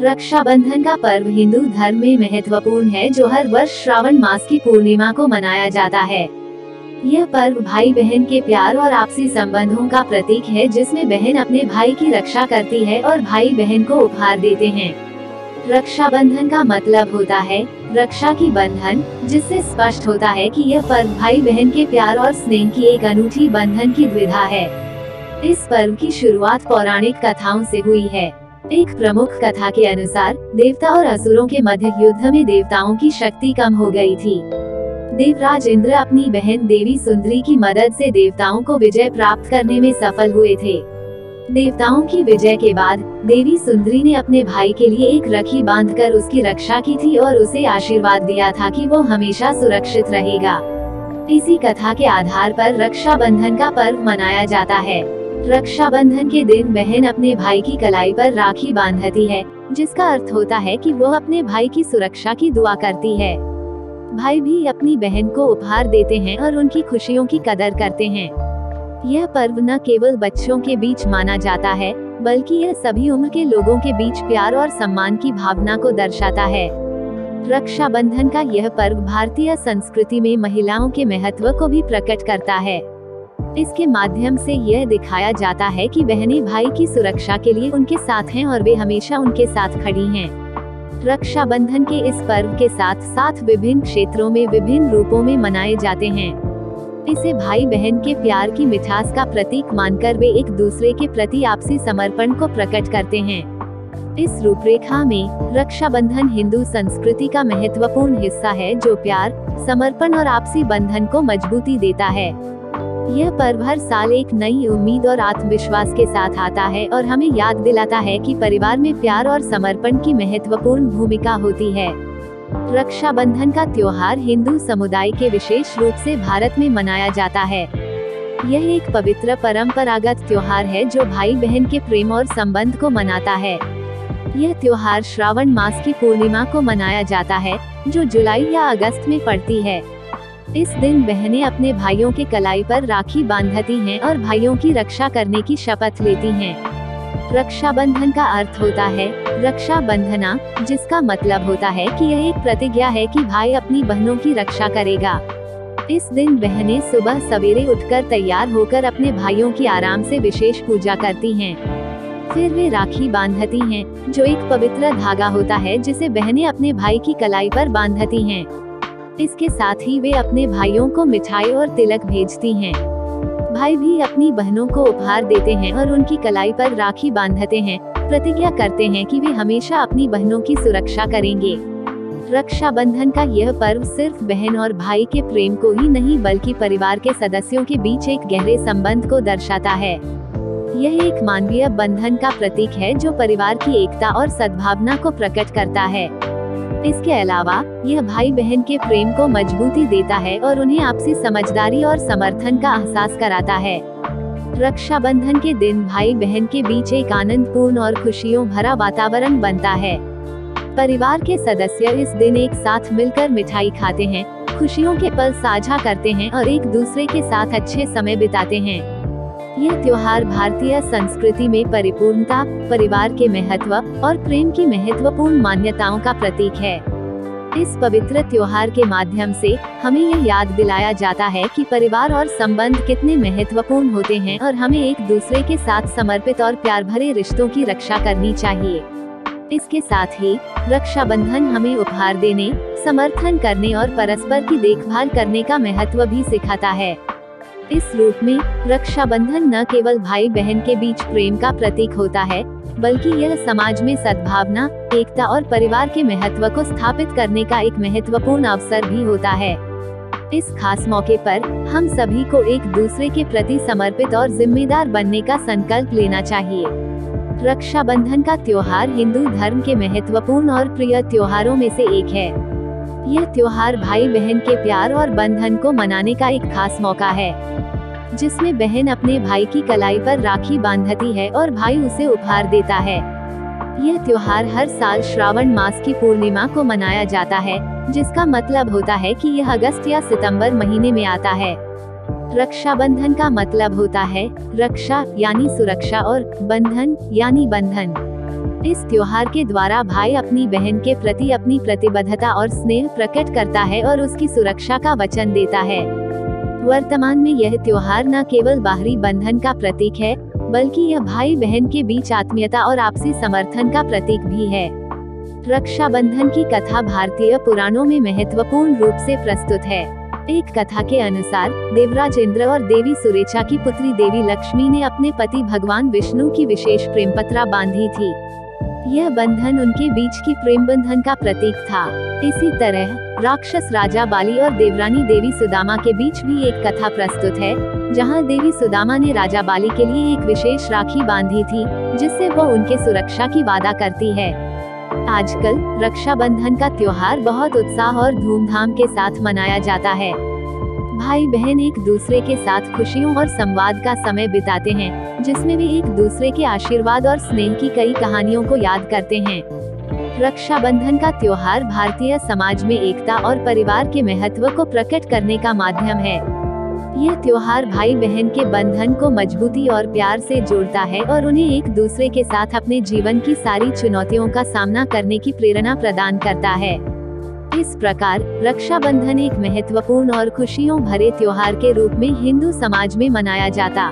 रक्षाबंधन का पर्व हिंदू धर्म में महत्वपूर्ण है, जो हर वर्ष श्रावण मास की पूर्णिमा को मनाया जाता है। यह पर्व भाई बहन के प्यार और आपसी संबंधों का प्रतीक है, जिसमें बहन अपने भाई की रक्षा करती है और भाई बहन को उपहार देते हैं। रक्षाबंधन का मतलब होता है, रक्षा की बंधन, जिससे स्पष्ट होता है कि यह पर्व भाई बहन के प्यार और स्नेह की एक अनूठी बंधन की द्विधा है। इस पर्व की शुरुआत पौराणिक कथाओं से हुई है। एक प्रमुख कथा के अनुसार, देवता और असुरों के मध्य युद्ध में देवताओं की शक्ति कम हो गई थी। देवराज इंद्र अपनी बहन देवी सुंदरी की मदद से देवताओं को विजय प्राप्त करने में सफल हुए थे। देवताओं की विजय के बाद, देवी सुंदरी ने अपने भाई के लिए एक रखी बांधकर उसकी रक्षा की थी और उसे आशीर्वाद दिया था कि वो हमेशा सुरक्षित रहेगा। इसी कथा के आधार पर रक्षा बंधन का पर्व मनाया जाता है। रक्षाबंधन के दिन बहन अपने भाई की कलाई पर राखी बांधती है, जिसका अर्थ होता है कि वो अपने भाई की सुरक्षा की दुआ करती है। भाई भी अपनी बहन को उपहार देते हैं और उनकी खुशियों की कदर करते हैं। यह पर्व न केवल बच्चों के बीच माना जाता है, बल्कि यह सभी उम्र के लोगों के बीच प्यार और सम्मान की भावना को दर्शाता है। रक्षाबंधन का यह पर्व भारतीय संस्कृति में महिलाओं के महत्व को भी प्रकट करता है। इसके माध्यम से यह दिखाया जाता है कि बहनें भाई की सुरक्षा के लिए उनके साथ हैं और वे हमेशा उनके साथ खड़ी हैं। रक्षाबंधन के इस पर्व के साथ साथ विभिन्न क्षेत्रों में विभिन्न रूपों में मनाए जाते हैं। इसे भाई बहन के प्यार की मिठास का प्रतीक मानकर वे एक दूसरे के प्रति आपसी समर्पण को प्रकट करते हैं। इस रूपरेखा में रक्षाबंधन हिंदू संस्कृति का महत्वपूर्ण हिस्सा है जो प्यार, समर्पण और आपसी बंधन को मजबूती देता है। यह पर्व हर साल एक नई उम्मीद और आत्मविश्वास के साथ आता है और हमें याद दिलाता है कि परिवार में प्यार और समर्पण की महत्वपूर्ण भूमिका होती है। रक्षाबंधन का त्योहार हिंदू समुदाय के विशेष रूप से भारत में मनाया जाता है। यह एक पवित्र परंपरागत त्योहार है जो भाई बहन के प्रेम और संबंध को मनाता है। यह त्योहार श्रावण मास की पूर्णिमा को मनाया जाता है, जो जुलाई या अगस्त में पड़ती है। इस दिन बहनें अपने भाइयों के कलाई पर राखी बांधती हैं और भाइयों की रक्षा करने की शपथ लेती हैं। रक्षाबंधन का अर्थ होता है रक्षा बंधना जिसका मतलब होता है कि यह एक प्रतिज्ञा है कि भाई अपनी बहनों की रक्षा करेगा इस दिन बहनें सुबह सवेरे उठकर तैयार होकर अपने भाइयों की आराम से विशेष पूजा करती हैं। फिर वे राखी बांधती हैं, जो एक पवित्र धागा होता है जिसे बहनें अपने भाई की कलाई पर बांधती हैं। इसके साथ ही वे अपने भाइयों को मिठाई और तिलक भेजती हैं। भाई भी अपनी बहनों को उपहार देते हैं और उनकी कलाई पर राखी बांधते हैं। प्रतिज्ञा करते हैं कि वे हमेशा अपनी बहनों की सुरक्षा करेंगे। रक्षाबंधन का यह पर्व सिर्फ़ बहन और भाई के प्रेम को ही नहीं बल्कि परिवार के सदस्यों के बीच एक गहरे संबंध को दर्शाता है। यह एक मानवीय बंधन का प्रतीक है जो परिवार की एकता और सद्भावना को प्रकट करता है। इसके अलावा, यह भाई बहन के प्रेम को मजबूती देता है और उन्हें आपसी समझदारी और समर्थन का एहसास कराता है। रक्षाबंधन के दिन भाई बहन के बीच एक आनंदपूर्ण और खुशियों भरा वातावरण बनता है। परिवार के सदस्य इस दिन एक साथ मिलकर मिठाई खाते हैं, खुशियों के पल साझा करते हैं और एक दूसरे के साथ अच्छे समय बिताते हैं। यह त्योहार भारतीय संस्कृति में परिपूर्णता, परिवार के महत्व और प्रेम की महत्वपूर्ण मान्यताओं का प्रतीक है। इस पवित्र त्योहार के माध्यम से हमें यह याद दिलाया जाता है कि परिवार और संबंध कितने महत्वपूर्ण होते हैं और हमें एक दूसरे के साथ समर्पित और प्यार भरे रिश्तों की रक्षा करनी चाहिए। इसके साथ ही रक्षाबंधन हमें उपहार देने, समर्थन करने और परस्पर की देखभाल करने का महत्व भी सिखाता है। इस रूप में, रक्षाबंधन न केवल भाई बहन के बीच प्रेम का प्रतीक होता है, बल्कि यह समाज में सद्भावना, एकता और परिवार के महत्व को स्थापित करने का एक महत्वपूर्ण अवसर भी होता है। इस खास मौके पर, हम सभी को एक दूसरे के प्रति समर्पित और जिम्मेदार बनने का संकल्प लेना चाहिए। रक्षाबंधन का त्योहार हिंदू धर्म के महत्वपूर्ण और प्रिय त्योहारों में से एक है। यह त्योहार भाई बहन के प्यार और बंधन को मनाने का एक खास मौका है, जिसमें बहन अपने भाई की कलाई पर राखी बांधती है और भाई उसे उपहार देता है। यह त्योहार हर साल श्रावण मास की पूर्णिमा को मनाया जाता है, जिसका मतलब होता है कि यह अगस्त या सितंबर महीने में आता है। रक्षाबंधन का मतलब होता है रक्षा, यानी सुरक्षा, और बंधन, यानी बंधन। इस त्योहार के द्वारा भाई अपनी बहन के प्रति अपनी प्रतिबद्धता और स्नेह प्रकट करता है और उसकी सुरक्षा का वचन देता है। वर्तमान में यह त्योहार न केवल बाहरी बंधन का प्रतीक है, बल्कि यह भाई बहन के बीच आत्मीयता और आपसी समर्थन का प्रतीक भी है। रक्षाबंधन की कथा भारतीय पुराणों में महत्वपूर्ण रूप से प्रस्तुत है। एक कथा के अनुसार देवराज इंद्र और देवी सुरेचा की पुत्री देवी लक्ष्मी ने अपने पति भगवान विष्णु की विशेष प्रेम पत्रा बांधी थी। यह बंधन उनके बीच की प्रेम बंधन का प्रतीक था। इसी तरह, राक्षस राजा बाली और देवरानी देवी सुदामा के बीच भी एक कथा प्रस्तुत है, जहाँ देवी सुदामा ने राजा बाली के लिए एक विशेष राखी बांधी थी, जिससे वो उनके सुरक्षा की वादा करती है। आजकल, रक्षाबंधन का त्योहार बहुत उत्साह और धूमधाम के साथ मनाया जाता है। भाई बहन एक दूसरे के साथ खुशियों और संवाद का समय बिताते हैं, जिसमें वे एक दूसरे के आशीर्वाद और स्नेह की कई कहानियों को याद करते हैं। रक्षाबंधन का त्योहार भारतीय समाज में एकता और परिवार के महत्व को प्रकट करने का माध्यम है। यह त्योहार भाई बहन के बंधन को मजबूती और प्यार से जोड़ता है और उन्हें एक दूसरे के साथ अपने जीवन की सारी चुनौतियों का सामना करने की प्रेरणा प्रदान करता है। इस प्रकार रक्षाबंधन एक महत्वपूर्ण और खुशियों भरे त्योहार के रूप में हिंदू समाज में मनाया जाता।